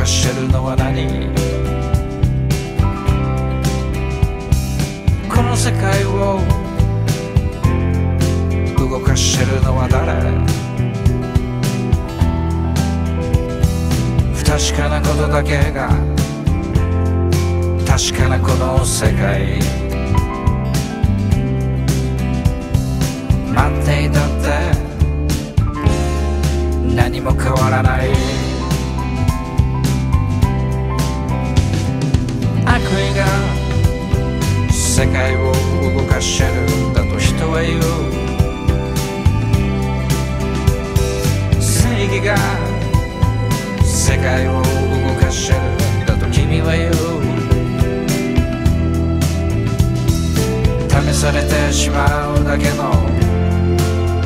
動かしてるのは何？この世界を動かしてるのは誰？不確かなことだけが確かなこの世界。待っていたって。世界を動かしてるんだと人は言う正義が世界を動かしてるんだと君は言う。試されてしまうだけの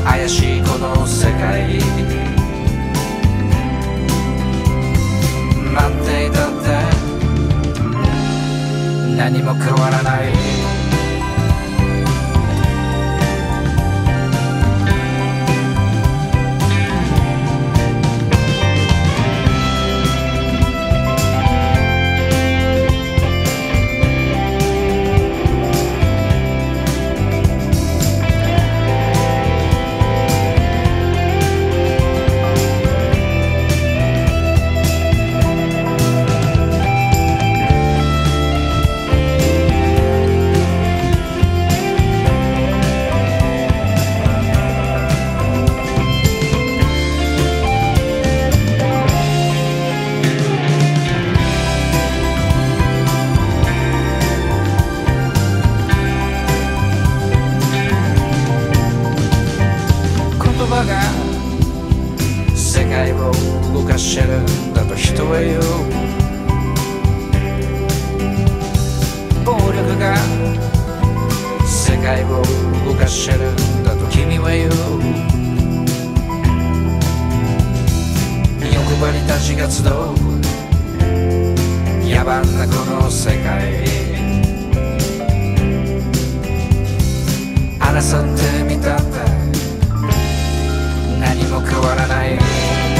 怪しいこの世界待っていたって何も変わらない葉が世界を動かしてるんだと人は言う。暴力が世界を動かしてるんだと君は言う。欲張りたちが集う。野蛮なこの世界。争ってみたんだ。何も変わらない。